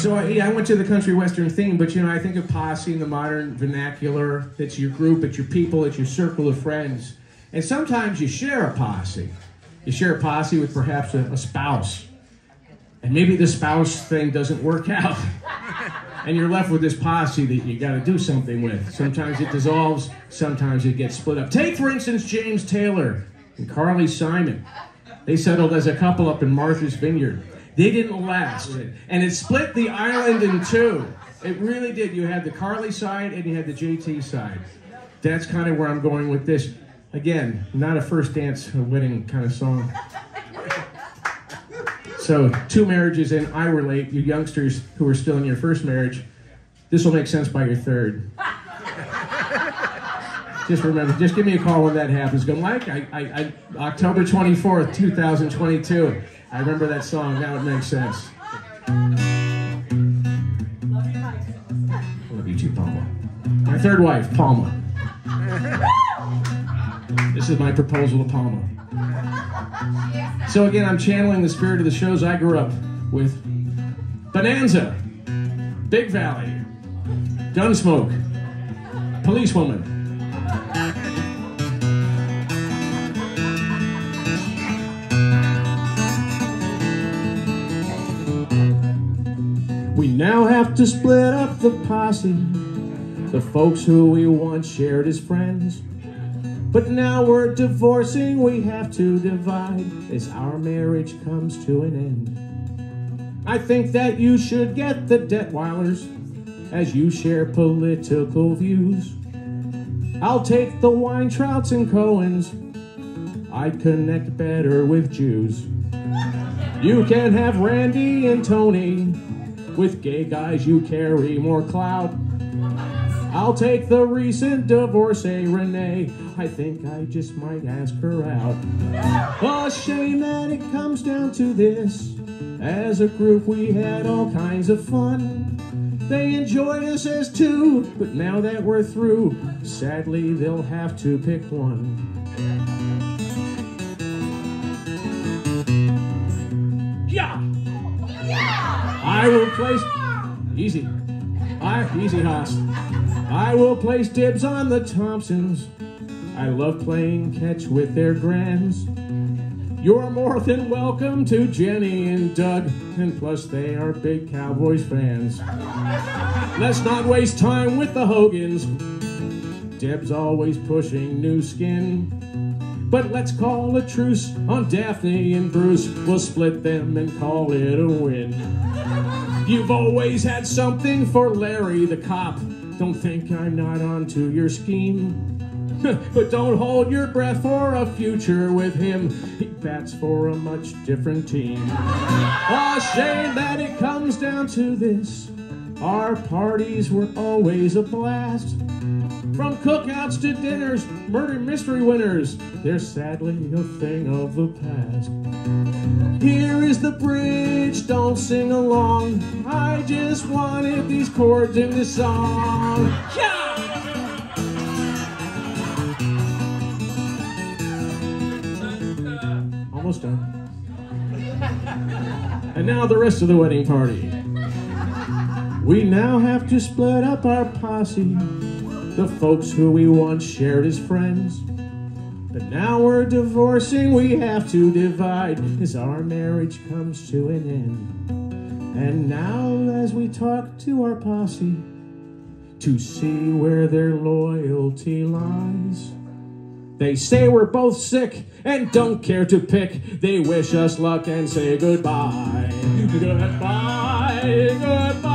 So I, yeah, I went to the country western theme, but you know, I think of posse in the modern vernacular. It's your group, it's your people, it's your circle of friends. And sometimes you share a posse. You share a posse with perhaps a, a spouse. And maybe the spouse thing doesn't work out. and you're left with this posse that you got to do something with. Sometimes it dissolves, sometimes it gets split up. Take, for instance, James Taylor and Carly Simon. They settled as a couple up in Martha's Vineyard. They didn't last, and it split the island in two. It really did. You had the Carly side and you had the JT side. That's kind of where I'm going with this. Again, not a first dance wedding kind of song. So, two marriages in, I relate. You youngsters who are still in your first marriage, this will make sense by your third. Just remember, just give me a call when that happens. Go, Mike, I, I, I, October 24th, 2022. I remember that song. Now it makes sense. Love you Mike. Love you too, Palma. My third wife, Palma. this is my proposal to Palma. So again, I'm channeling the spirit of the shows I grew up with. Bonanza, Big Valley, Gunsmoke, Policewoman. We now have to split up the posse, the folks who we once shared as friends. But now we're divorcing, we have to divide as our marriage comes to an end. I think that you should get the Detweilers as you share political views. I'll take the Weintrouts and Cohens. I'd connect better with Jews. You can have Randy and Tony. With gay guys, you carry more clout. I'll take the recent divorcee, Renee. I think I just might ask her out. A shame that it comes down to this. As a group, we had all kinds of fun. They enjoyed us as two, but now that we're through, sadly, they'll have to pick one. I will place. Easy. I, easy, Haas. I will place dibs on the Thompsons. I love playing catch with their grands. You're more than welcome to Jenny and Doug, and plus they are big Cowboys fans. Let's not waste time with the Hogans. Deb's always pushing NuSkin. But let's call a truce on Daphne and Bruce. We'll split them and call it a win. You've always had something for Larry the cop. Don't think I'm not onto your scheme. but don't hold your breath for a future with him. He bats for a much different team. A shame that it comes down to this. Our parties were always a blast. From cookouts to dinners, murder mystery winners, they're sadly a thing of the past. Here is the bridge, don't sing along. I just wanted these chords in the song. Yeah! Almost done. And now the rest of the wedding party. We now have to split up our posse, the folks who we once shared as friends. But now we're divorcing, we have to divide as our marriage comes to an end. And now, as we talk to our posse to see where their loyalty lies, they say we're both sick and don't care to pick. They wish us luck and say goodbye. Goodbye, goodbye.